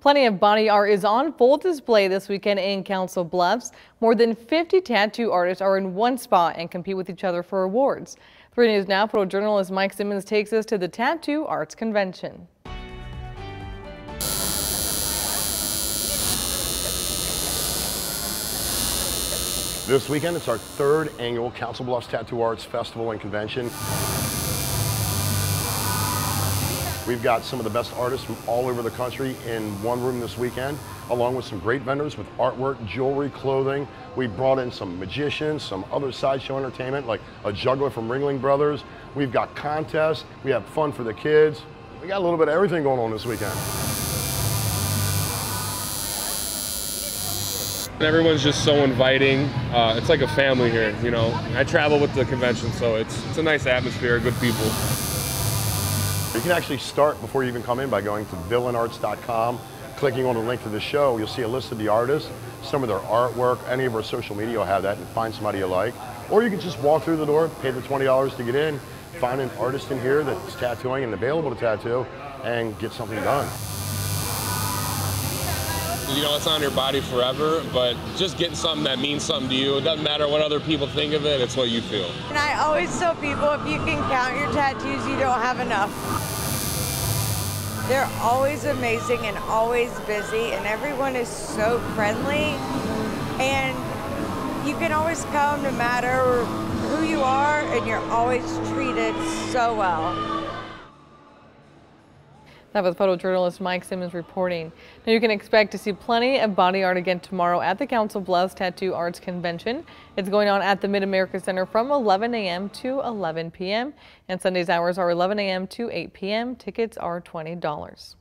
Plenty of body art is on full display this weekend in Council Bluffs. More than 50 tattoo artists are in one spot and compete with each other for awards. 3 News Now photojournalist Mike Simmons takes us to the Tattoo Arts Convention. This weekend, it's our third annual Council Bluffs Tattoo Arts Festival and Convention. We've got some of the best artists from all over the country in one room this weekend, along with some great vendors with artwork, jewelry, clothing. We brought in some magicians, some other sideshow entertainment, like a juggler from Ringling Brothers. We've got contests. We have fun for the kids. We got a little bit of everything going on this weekend. Everyone's just so inviting. Uh, it's like a family here, you know. I travel with the convention, so it's it's a nice atmosphere, good people. You can actually start before you even come in by going to villainarts.com, clicking on the link to the show. You'll see a list of the artists, some of their artwork, any of our social media will have that and find somebody you like. Or you can just walk through the door, pay the $20 to get in, find an artist in here that's tattooing and available to tattoo, and get something done. You know, it's on your body forever, but just getting something that means something to you. It doesn't matter what other people think of it, it's what you feel. And I always tell people if you can count your tattoos, you don't have enough. They're always amazing and always busy, and everyone is so friendly. And you can always come no matter who you are, and you're always treated so well. That was photojournalist Mike Simmons reporting. Now you can expect to see plenty of body art again tomorrow at the Council Bluffs Tattoo Arts Convention. It's going on at the Mid-America Center from 11 a.m. to 11 p.m. and Sunday's hours are 11 a.m. to 8 p.m. Tickets are $20.